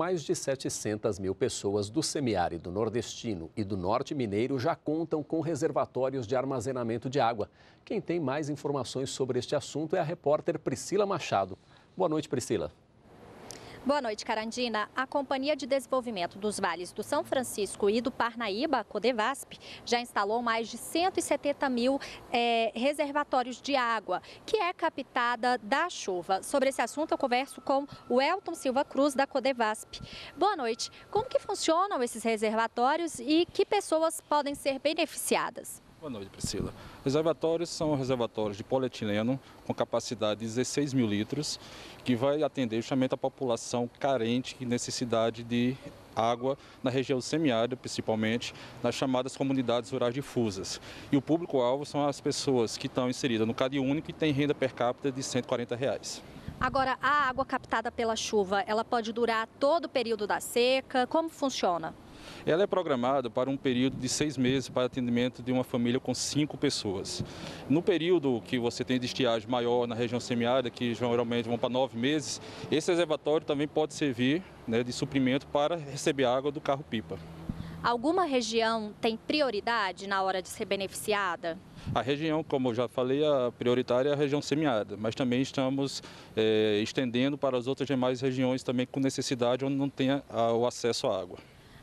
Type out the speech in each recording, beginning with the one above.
mais de 700 mil pessoas do semiárido nordestino e do norte mineiro já contam com reservatórios de armazenamento de água. Quem tem mais informações sobre este assunto é a repórter Priscila Machado. Boa noite, Priscila. Boa noite, Carandina. A Companhia de Desenvolvimento dos Vales do São Francisco e do Parnaíba, a Codevasp, já instalou mais de 170 mil é, reservatórios de água, que é captada da chuva. Sobre esse assunto, eu converso com o Elton Silva Cruz, da Codevasp. Boa noite. Como que funcionam esses reservatórios e que pessoas podem ser beneficiadas? Boa noite, Priscila. Reservatórios são reservatórios de polietileno com capacidade de 16 mil litros, que vai atender justamente a população carente e necessidade de água na região semiárida, principalmente nas chamadas comunidades rurais difusas. E o público-alvo são as pessoas que estão inseridas no Cade Único e têm renda per capita de 140 reais. Agora, a água captada pela chuva, ela pode durar todo o período da seca? Como funciona? Ela é programada para um período de seis meses para atendimento de uma família com cinco pessoas. No período que você tem de estiagem maior na região semiárida, que geralmente vão para nove meses, esse reservatório também pode servir né, de suprimento para receber água do carro-pipa. Alguma região tem prioridade na hora de ser beneficiada? A região, como eu já falei, a prioritária é a região semiárida, mas também estamos é, estendendo para as outras demais regiões também com necessidade onde não tenha o acesso à água.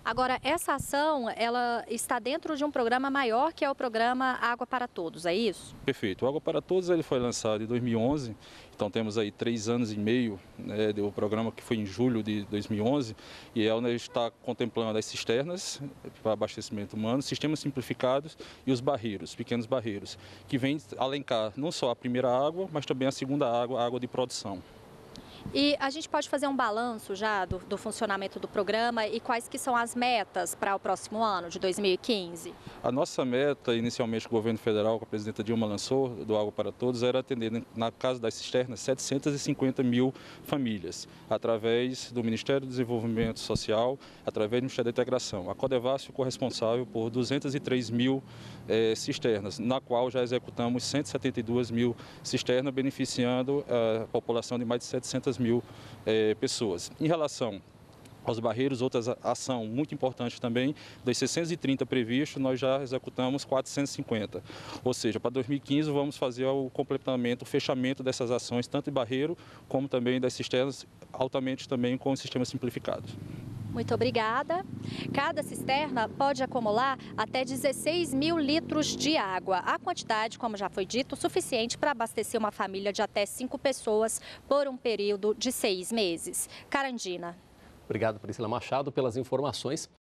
Agora, essa ação, ela está dentro de um programa maior, que é o programa Água para Todos, é isso? Perfeito. O Água para Todos ele foi lançado em 2011, então temos aí três anos e meio né, do programa que foi em julho de 2011 e ela está contemplando as cisternas para abastecimento humano, sistemas simplificados e os barreiros, pequenos barreiros, que vêm alencar não só a primeira água, mas também a segunda água, a água de produção. E a gente pode fazer um balanço já do, do, funcionamento do programa e quais que são as metas para o próximo ano, de 2015? A nossa meta, inicialmente, o governo federal, com a presidenta Dilma lançou, do Água para Todos, era atender, na casa das cisternas, 750 mil famílias, através do Ministério do Desenvolvimento Social, através do Ministério da Integração. A Codevas ficou responsável por 203 mil eh, cisternas, na qual já executamos 172 mil cisternas, beneficiando a população de mais de 700 mil é, pessoas. Em relação aos barreiros, outra ação muito importante também, das 630 previstos, nós já executamos 450. Ou seja, para 2015 vamos fazer o completamento, o fechamento dessas ações, tanto de barreiro como também das cisternas, altamente também com o sistema simplificado. Muito obrigada. Cada cisterna pode acumular até 16 mil litros de água. A quantidade, como já foi dito, suficiente para abastecer uma família de até cinco pessoas por um período de seis meses. Carandina. Obrigado, Priscila Machado, pelas informações.